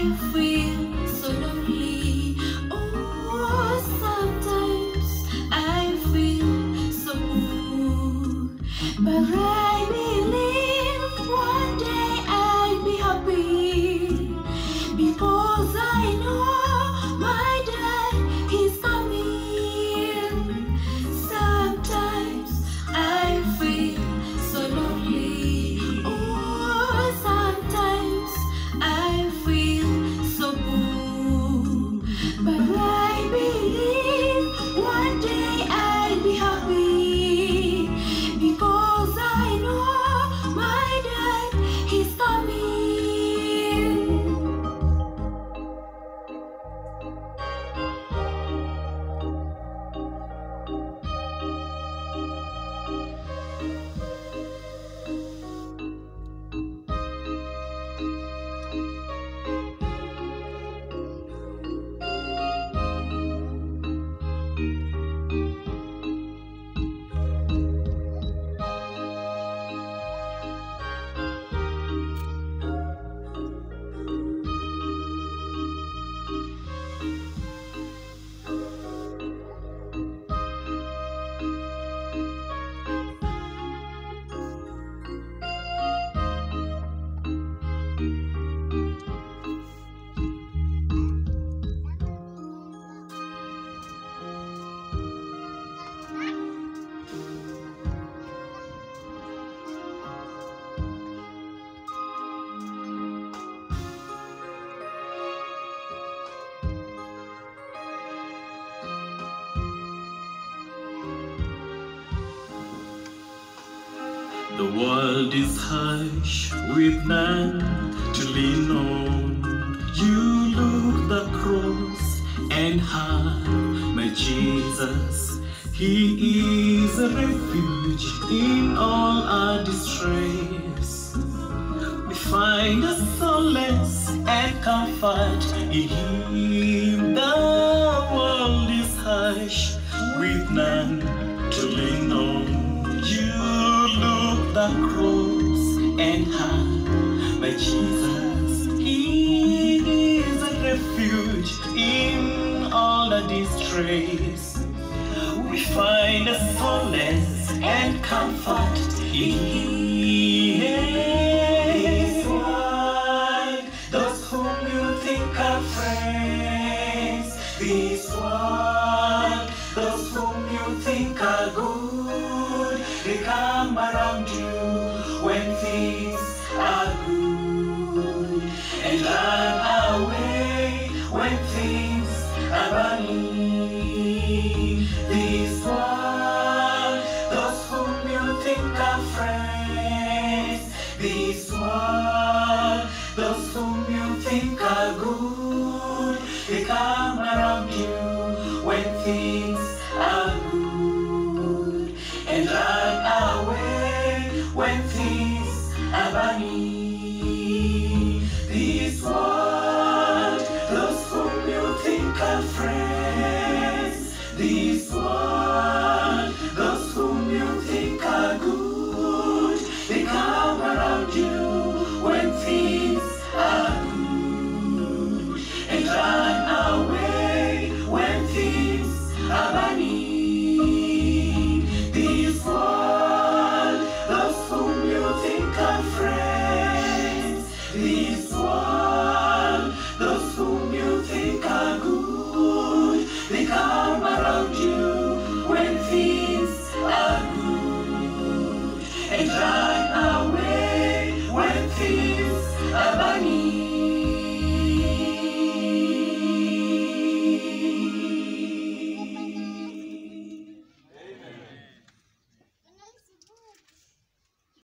I feel The world is harsh with none to lean on. You look the cross and hide my Jesus. He is a refuge in all our distress. We find a solace and comfort in Him. The world is harsh with none cross and hide my Jesus. He is a refuge in all the distress. We find a solace and comfort in His word. Those whom you think are friends, this world. They come around you when things are good, and run away when things are burning. Nation!